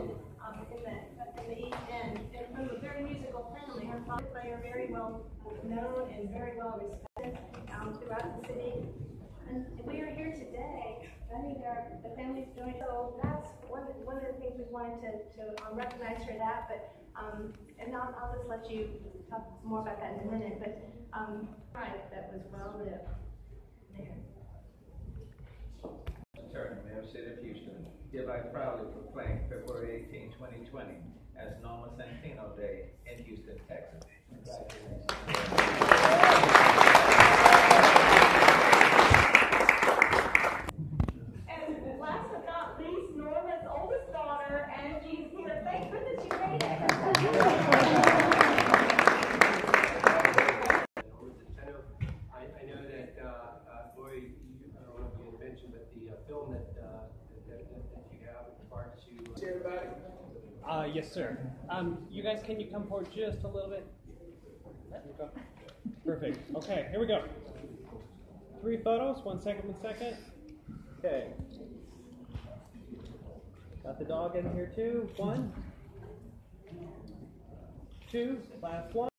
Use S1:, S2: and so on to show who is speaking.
S1: um, in the, in the East End, and from a very musical family. Her father player, very well known and very well respected, um, throughout the city. And we are here today, I think our, the family's doing, so that's one, one of the things we wanted to, to um, recognize for that, but, um, and I'll, I'll just let you talk more about that in a minute, but, um, right, that was well lived there.
S2: Attorney, Mayor City of Houston, hereby proudly proclaim February 18, 2020 as Norma Zenteno Day in Houston, Texas. Congratulations.
S1: And last but not least, Norma's oldest daughter, Angie's here. Thank goodness you made it.
S3: I know, I, I know that, uh, uh, Lori, you, I don't know if you had mentioned, but the uh, film that, uh,
S4: yes, sir. Um, you guys, can you come forward just a little bit? Perfect. Okay, here we go. Three photos. One second, one second. Okay. Got the dog in here too. One. Two. Last one.